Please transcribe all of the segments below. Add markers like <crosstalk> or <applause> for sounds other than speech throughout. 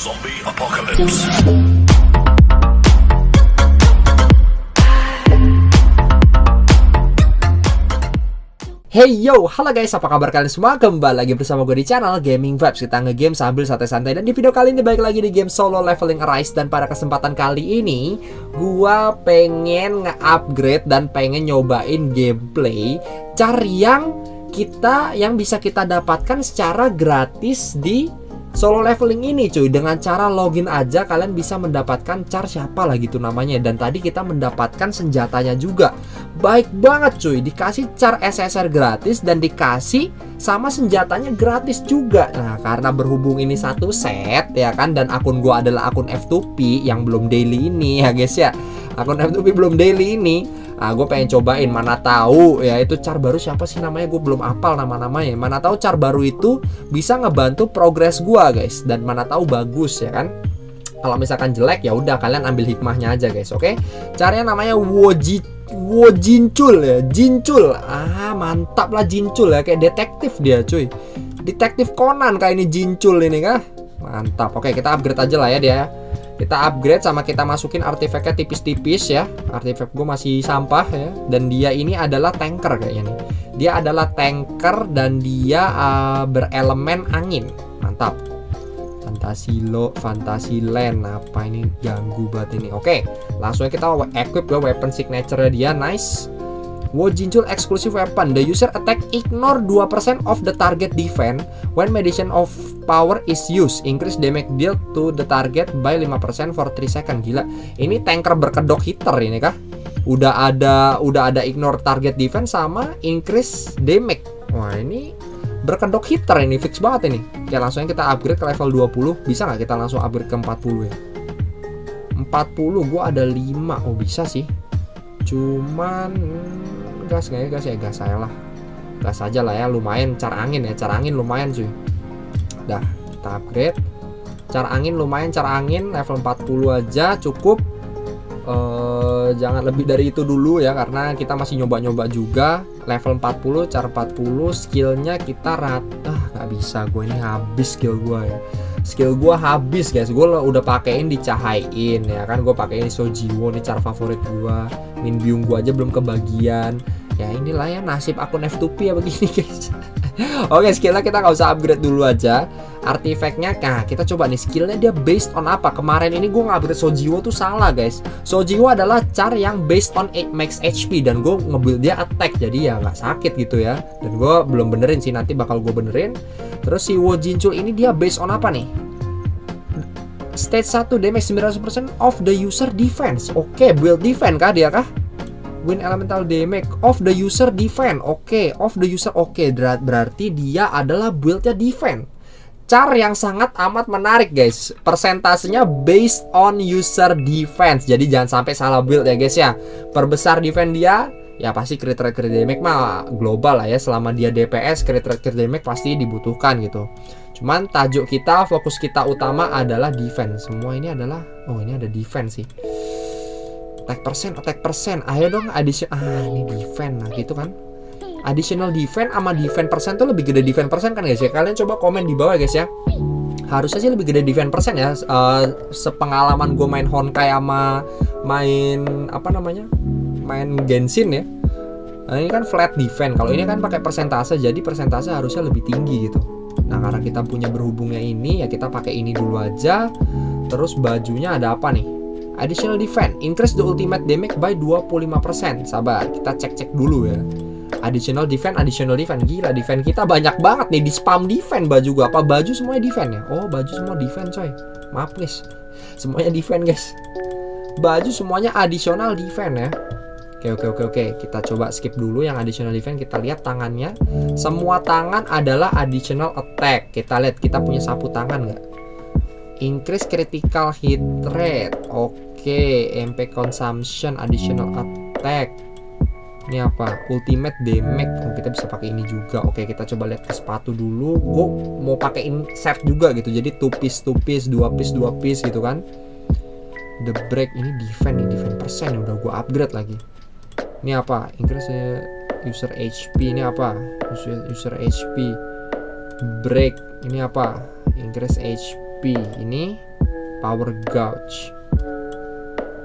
Zombie Apocalypse. Hey yo, halo guys, apa kabar kalian semua? Kembali lagi bersama gue di channel Gaming Vibes Kita nge-game sambil santai-santai Dan di video kali ini baik lagi di game solo leveling Arise Dan pada kesempatan kali ini Gua pengen nge-upgrade dan pengen nyobain gameplay Car yang kita, yang bisa kita dapatkan secara gratis di Solo leveling ini cuy. Dengan cara login aja kalian bisa mendapatkan char siapa lah gitu namanya. Dan tadi kita mendapatkan senjatanya juga. Baik banget cuy. Dikasih char SSR gratis dan dikasih sama senjatanya gratis juga. Nah karena berhubung ini satu set ya kan? Dan akun gua adalah akun F2P yang belum daily ini ya guys ya. Akun F2P belum daily ini Nah, gue pengen cobain mana tahu ya itu char baru siapa sih namanya gue belum apal nama-namanya. Mana tahu char baru itu bisa ngebantu progres gue guys dan mana tahu bagus ya kan. Kalau misalkan jelek ya udah kalian ambil hikmahnya aja guys, oke? Caranya namanya Woji Wojincul ya, Jincul. Ah, mantap lah Jincul ya kayak detektif dia cuy. Detektif Conan kayak ini Jincul ini kah? Mantap. Oke, kita upgrade aja lah ya dia kita upgrade sama kita masukin artefaknya tipis-tipis ya. Artefak gue masih sampah ya. Dan dia ini adalah tanker kayaknya nih. Dia adalah tanker dan dia uh, berelemen angin. Mantap. Fantasilo, Fantasyland apa ini ganggu banget ini. Oke langsung kita equip ya weapon signature dia. Nice Wojinjul exclusive weapon. The user attack ignore 2% of the target defense when meditation of power is used. Increase damage dealt to the target by 5% for 3 second. Gila. Ini tanker berkedok hitter ini kah? Udah ada udah ada ignore target defense sama increase damage. Wah, ini berkedok hitter ini fix banget ini. Ya langsung kita upgrade ke level 20. Bisa nggak kita langsung upgrade ke 40 ya? 40 gua ada 5. Oh, bisa sih. Cuman gas nggak ya gas? Ya gas saya lah. Gas aja lah ya lumayan. Cara angin ya cara angin lumayan cuy. Dah kita upgrade. Cara angin lumayan cara angin level 40 aja cukup. Uh, jangan lebih dari itu dulu ya karena kita masih nyoba-nyoba juga. Level 40 cara 40 skillnya kita rata ah nggak bisa gue ini habis skill gue ya. Skill gue habis guys. Gue udah pakein dicahain ya kan. Gue pakein Sojiwo nih cara favorit gue min biung gue aja belum kebagian ya inilah ya nasib akun F2P ya begini guys. <laughs> Oke skillnya kita nggak usah upgrade dulu aja. Artifactnya, nah kita coba nih skillnya dia based on apa? Kemarin ini gue upgrade Sojiwo tuh salah guys. Sojiwo adalah char yang based on max HP Dan gue ngebuild dia attack Jadi ya nggak sakit gitu ya. Dan gue belum benerin sih nanti bakal gue benerin. Terus si Wojinchul ini dia based on apa nih? Stage 1 damage 900% of the user defense. Oke build defense kah dia kah win elemental damage of the user defense. Oke, okay, of the user oke okay. berarti dia adalah buildnya defense. Car yang sangat amat menarik guys. Persentasenya based on user defense. Jadi jangan sampai salah build ya guys ya. Perbesar defense dia ya pasti crit rate crit damage mah global lah ya selama dia DPS crit rate crit damage pasti dibutuhkan gitu cuman tajuk kita fokus kita utama adalah defense semua ini adalah oh ini ada defense sih attack persen attack persen ayo dong addition ah ini defense nah gitu kan? Additional defense sama defense persen tuh lebih gede defense persen kan guys ya? Kalian coba komen di bawah guys ya. Harusnya sih lebih gede defense persen ya. Uh, sepengalaman gue main Honkai sama main apa namanya? Main Genshin ya. Nah, ini kan flat defense kalau ini kan pakai persentase jadi persentase harusnya lebih tinggi gitu. Nah karena kita punya berhubungnya ini ya kita pakai ini dulu aja. Terus bajunya ada apa nih Additional defense, increase the ultimate damage by 25%. Sabar, kita cek-cek dulu ya. Additional defense, additional defense. Gila, defense kita banyak banget nih di spam defense baju gua. Apa baju semuanya defense ya? Oh, baju semua defense coy. Maaf guys. Semuanya defense guys. Baju semuanya additional defense ya. Oke oke oke oke kita coba skip dulu yang additional defense kita lihat tangannya semua tangan adalah additional attack kita lihat kita punya sapu tangan nggak increase critical hit rate oke okay. MP consumption additional attack. Ini apa? Ultimate damage. Oh, kita bisa pakai ini juga. Oke kita coba lihat ke sepatu dulu. Gue mau pakein set juga gitu. Jadi two piece two piece dua piece dua piece gitu kan. The break ini defense nih defense persen. Udah gue upgrade lagi. Ini apa? Increase user HP ini apa? User, user HP break ini apa? Increase HP ini Power gauge.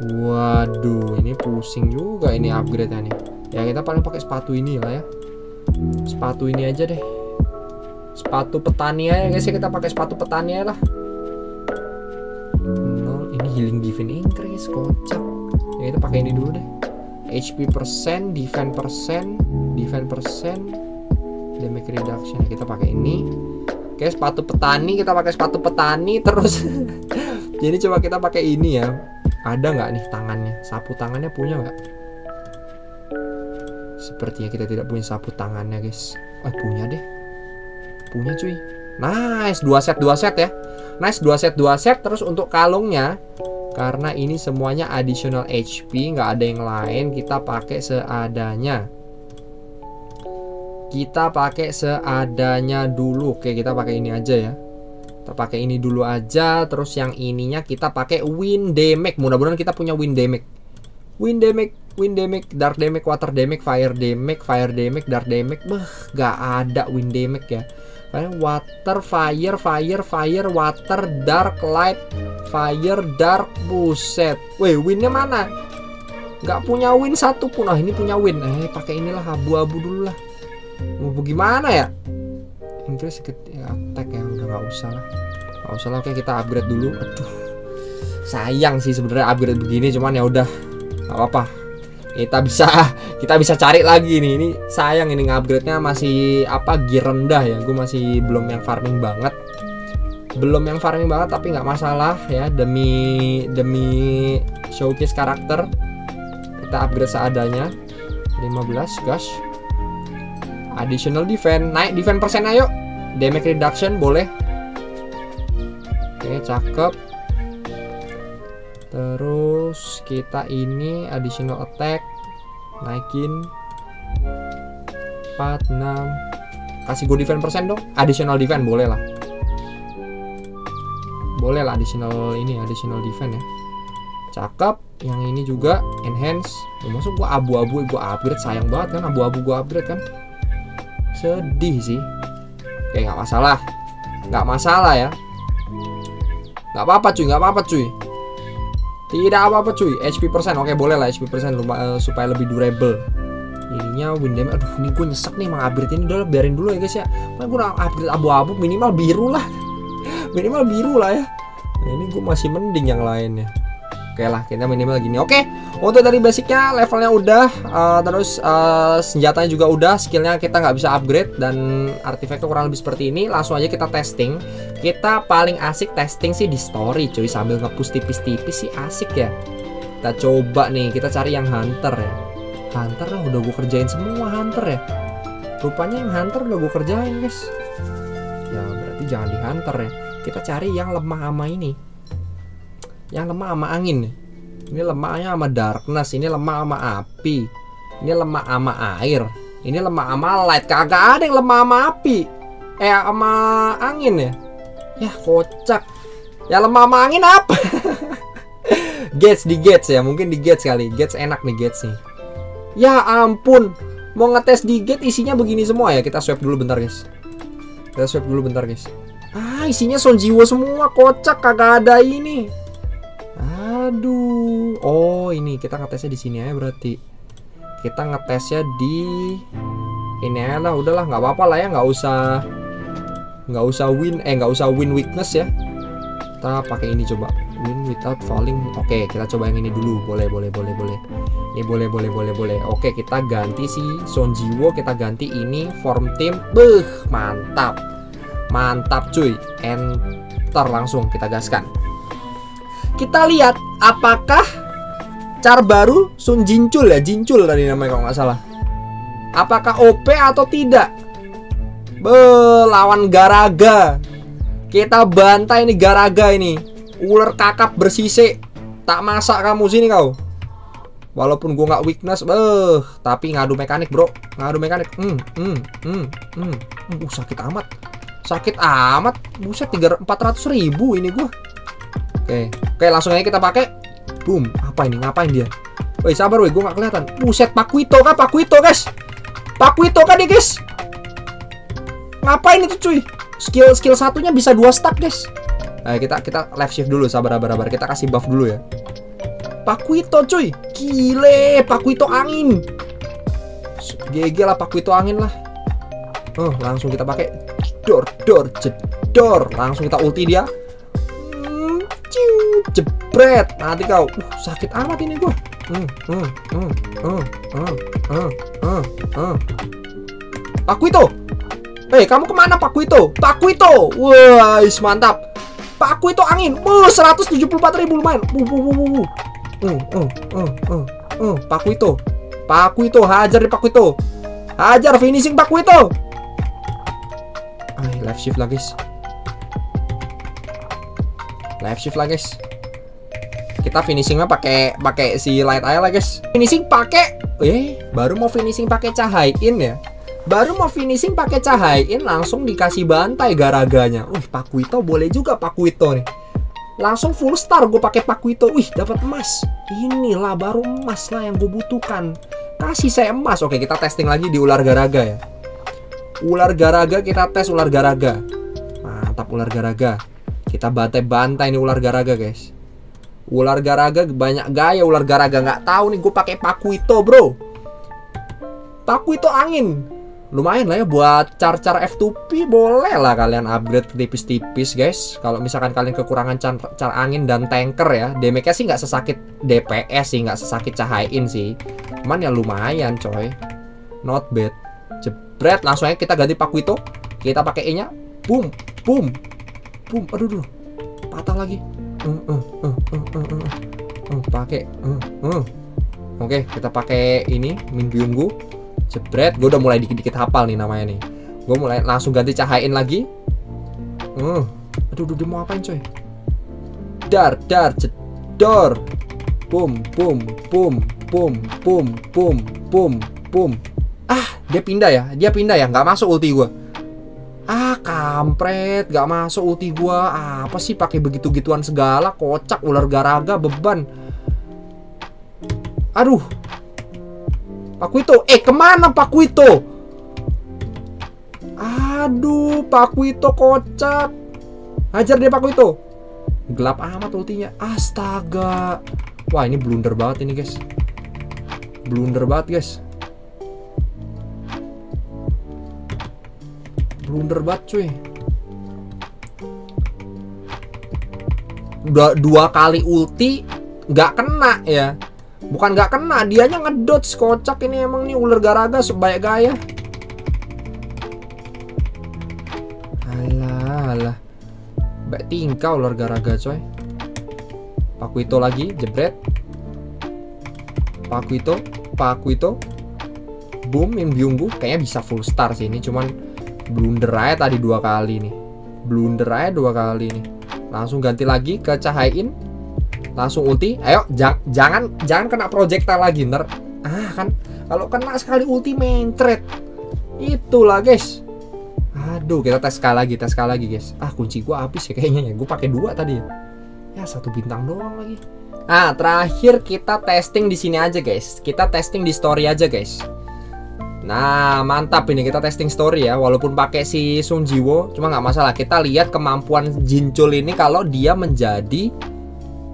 Waduh, ini pusing juga ini upgrade-nya nih. Ya kita paling pakai sepatu ini lah ya. Sepatu ini aja deh. Sepatu petani aja guys ya kita pakai sepatu petani lah. Nol, ini healing defense increase kocak. Ya kita pakai ini dulu deh. HP persen, defense persen, defense persen, damage reduction. Kita pakai ini. Oke, sepatu petani kita pakai sepatu petani terus. <laughs> Jadi coba kita pakai ini ya. Ada nggak nih tangannya? Sapu tangannya punya nggak? Sepertinya kita tidak punya sapu tangannya guys. Oh punya deh. Punya cuy. Nice, dua set dua set ya. Nice, dua set dua set. Terus untuk kalungnya, karena ini semuanya additional HP, nggak ada yang lain, kita pakai seadanya. Kita pakai seadanya dulu. Oke, kita pakai ini aja ya. Pakai ini dulu aja. Terus yang ininya kita pakai wind damage. Mudah-mudahan kita punya wind damage. Wind damage, wind damage, dark damage, water damage, fire damage, fire damage, dark damage. Beh, gak ada wind damage ya. Water, fire, fire, fire, water, dark, light, fire, dark, buset. Weh, windnya mana? Gak punya win satu pun. Ah, ini punya win. Eh, pakai inilah abu-abu dulu lah. Mau gimana ya? Inggris attack ya udah nggak usah lah. Nggak usah lah. Oke, kita upgrade dulu. Aduh. Sayang sih sebenarnya upgrade begini cuman ya udah nggak apa-apa kita bisa <laughs> kita bisa cari lagi nih ini sayang ini upgrade nya masih apa gear rendah ya gue masih belum yang farming banget belum yang farming banget tapi nggak masalah ya demi demi showcase karakter kita upgrade seadanya 15 gas additional defense naik defense persen ayo damage reduction boleh oke cakep Terus kita ini additional attack naikin 4 6 kasih gue defense persen dong. Additional defense boleh lah. Boleh lah additional ini additional defense ya. Cakep. Yang ini juga enhance. Ya, masuk gua abu-abu gua upgrade sayang banget kan abu-abu gua upgrade kan. Sedih sih. Oke nggak masalah. Nggak masalah ya. Nggak apa-apa cuy, nggak apa-apa cuy. Tidak apa-apa cuy, HP persen. Oke, boleh lah HP persen uh, supaya lebih durable. Ininya wind damage. Aduh, ini gue nyesek nih emang upgrade ini udah biarin dulu ya guys ya. Kan gue upgrade abu-abu minimal biru lah. <laughs> minimal biru lah ya. Nah, ini gue masih mending yang lainnya. Oke lah, kita minimal gini. Oke, untuk dari basicnya levelnya udah, uh, terus uh, senjatanya juga udah, skillnya kita nggak bisa upgrade dan artefaknya kurang lebih seperti ini. Langsung aja kita testing. Kita paling asik testing sih di story, cuy. Sambil ngepush tipis-tipis sih asik ya. Kita coba nih, kita cari yang hunter ya. Hunter lah, udah gue kerjain semua hunter ya. Rupanya yang hunter udah gue kerjain guys. Ya berarti jangan di hunter ya. Kita cari yang lemah sama ini yang lemah sama angin nih. Ini lemahnya sama darkness, ini lemah sama api. Ini lemah sama air. Ini lemah sama light. Kagak ada yang lemah sama api. Eh sama angin ya. Ya kocak. Ya lemah sama angin apa? <laughs> gates di gates ya, mungkin di gates kali. Gates enak nih gates nih. Ya ampun. Mau ngetes di gate isinya begini semua ya. Kita swap dulu bentar, guys. Kita swap dulu bentar, guys. Ah, isinya Sonjiwo semua. Kocak kagak ada ini. Aduh. Oh, ini kita ngetesnya di sini ya berarti. Kita ngetesnya di ini ya lah, udahlah nggak apa-apa lah ya, nggak usah nggak usah win eh nggak usah win weakness ya. Kita pakai ini coba. Win without falling. Oke, kita coba yang ini dulu. Boleh, boleh, boleh, boleh. Ini boleh, boleh, boleh, boleh. Oke, kita ganti si Sonjiwo, kita ganti ini form team. Beuh, mantap. Mantap cuy. Enter langsung kita gaskan. Kita lihat apakah car baru Sun Jincul ya, Jincul tadi namanya kalau nggak salah. Apakah OP atau tidak? Be, lawan Garaga. Kita bantai ini Garaga ini. Ular kakap bersisik. Tak masak kamu sini kau. Walaupun gue nggak weakness, beh, tapi ngadu mekanik bro, ngadu mekanik. Hmm, hmm, hmm, hmm. Uh, sakit amat, sakit amat. Buset, tiga empat ratus ribu ini gue. Oke, oke langsung aja kita pakai. Boom. Apa ini? Ngapain dia? Woi, sabar woi, gue nggak kelihatan. Buset, Pak Kuito kan? Pak Kuito, guys. Pak Kuito kan dia, guys. Ngapain itu, cuy? Skill skill satunya bisa dua stack, guys. Eh, kita kita left shift dulu sabar sabar sabar. Kita kasih buff dulu ya. Pakuito cuy. Gile, Pakuito angin. GG lah Pakuito angin lah. Oh, langsung kita pakai dor dor jedor. Langsung kita ulti dia. Jebret. Nanti kau. Uh, sakit amat ini gua. Hmm, hmm, hmm, hmm, hmm, hmm, hmm, hmm. Pakuito. Eh, kamu ke mana Pakuito? Pakuito. Wah, mantap. Pakuito angin. Uh, 174 ribu lumayan. Uh, uh, uh, uh. Uh, uh. Pakuito, hajar di Pakuito. Hajar finishing Pakuito. Ay, left shift lah guys. Left shift lah guys. Kita finishingnya pakai pakai si light eye lah guys. Finishing pakai eh baru mau finishing pakai cahain ya. Baru mau finishing pakai cahain langsung dikasih bantai garaganya. Uh, Pakuito boleh juga Pakuito nih. Langsung full star gue pakai Pakuito. Wih, dapat emas. Inilah baru emas lah yang gue butuhkan. Kasih saya emas. Oke, kita testing lagi di ular garaga ya. Ular garaga kita tes ular garaga. Mantap ular garaga. Kita bantai-bantai ini ular garaga, guys. Ular garaga banyak gaya ular garaga. Nggak tahu nih gue pakai Pakuito, Bro. Pakuito angin. Lumayan lah ya buat car-car F2P boleh lah kalian upgrade tipis-tipis guys. Kalau misalkan kalian kekurangan car, car angin dan tanker ya damage-nya sih nggak sesakit DPS sih nggak sesakit cahain sih. Cuman ya lumayan coy. Not bad. Jebret langsung aja kita ganti Pakuito. Kita pakai E nya boom boom boom. Aduh aduh. Patah lagi uh, uh, uh, uh, uh, pakai uh, uh. oke kita pakai ini min biunggu jebret gue udah mulai dikit-dikit hafal nih namanya nih. Gue mulai langsung ganti cahain lagi. Uh, aduh, aduh dia mau apain coy? Dar dar jedor pum pum pum pum pum pum pum pum. Ah dia pindah ya dia pindah ya nggak masuk ulti gue kampret nggak masuk ulti gue apa sih pakai begitu gituan segala kocak ular garaga beban aduh Pakuito, eh ke mana Pakuito? Aduh, Pakuito kocak. Hajar dia Pakuito. Gelap amat ultinya. Astaga. Wah, ini blunder banget ini, guys. Blunder banget, guys. Blunder banget, cuy. Udah dua kali ulti nggak kena ya. Bukan nggak kena, dianya ngedot kocak ini emang nih ular garaga sebanyak gaya. Alah, alah. Baik tingkah ular garaga coy. Paku itu lagi, jebret. Paku itu, paku itu. Boom, yang biunggu. Kayaknya bisa full star sih ini, cuman blunder aja tadi dua kali nih. Blunder aja dua kali nih. Langsung ganti lagi ke cahain langsung ulti. Ayo jang, jangan jangan kena projectile lagi ntar. Ah kan kalau kena sekali ulti mencret. Itulah guys. Aduh kita tes sekali lagi tes sekali lagi guys. Ah kunci gua habis ya kayaknya ya. Gua pakai dua tadi ya. Ya satu bintang doang lagi. Ah terakhir kita testing di sini aja guys. Kita testing di story aja guys Nah mantap ini kita testing story ya Walaupun pakai si Sung Jiwo Cuma nggak masalah. Kita lihat kemampuan Jinchul ini Kalau dia menjadi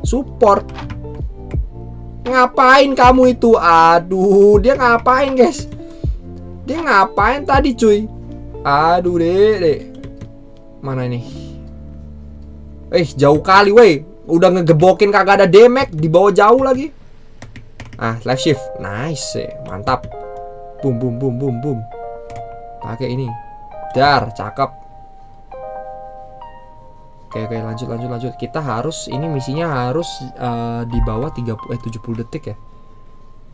support. Ngapain kamu itu? Aduh dia ngapain guys? Dia ngapain tadi cuy? Aduh deh deh mana ini? Eh jauh kali weh. Udah ngegebokin kagak ada damage di bawah jauh lagi. Ah left shift. Nice eh. mantap boom boom boom boom boom pakai ini dar cakep Oke oke lanjut lanjut lanjut. Kita harus ini misinya harus uh, di bawah 30 eh 70 detik ya.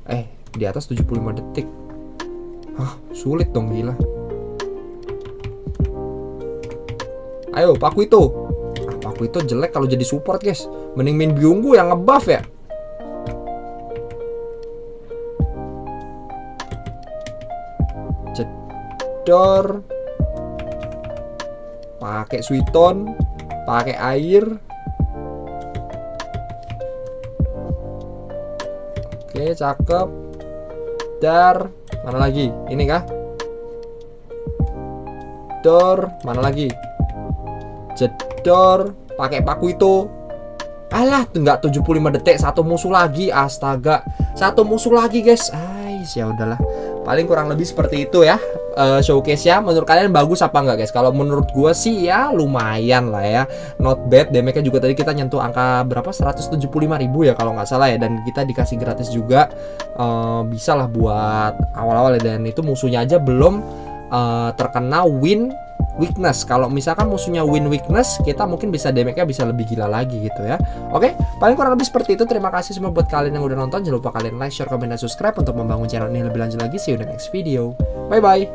Eh, di atas 75 detik. Hah, sulit dong gila. Ayo, Paku itu. Ah, Paku itu jelek kalau jadi support, guys. Mending main Byunggu yang ngebuff ya. Cedor. Pakai Suiton pakai air oke cakep dar mana lagi ini kah door mana lagi jedor pakai paku itu Alah, nggak 75 detik satu musuh lagi. Astaga. Satu musuh lagi, guys. Ais, ya udahlah. Paling kurang lebih seperti itu ya. Uh, showcase ya. Menurut kalian bagus apa enggak, guys? Kalau menurut gua sih ya lumayan lah ya. Not bad. Damage-nya juga tadi kita nyentuh angka berapa? 175 ribu ya kalau nggak salah ya. Dan kita dikasih gratis juga. Uh, bisa lah buat awal-awal ya. Dan itu musuhnya aja belum uh, terkena win weakness. Kalau misalkan musuhnya win weakness, kita mungkin bisa damage-nya bisa lebih gila lagi gitu ya. Oke, paling kurang lebih seperti itu. Terima kasih semua buat kalian yang udah nonton. Jangan lupa kalian like, share, komen, dan subscribe untuk membangun channel ini lebih lanjut lagi. See you in the next video. Bye bye.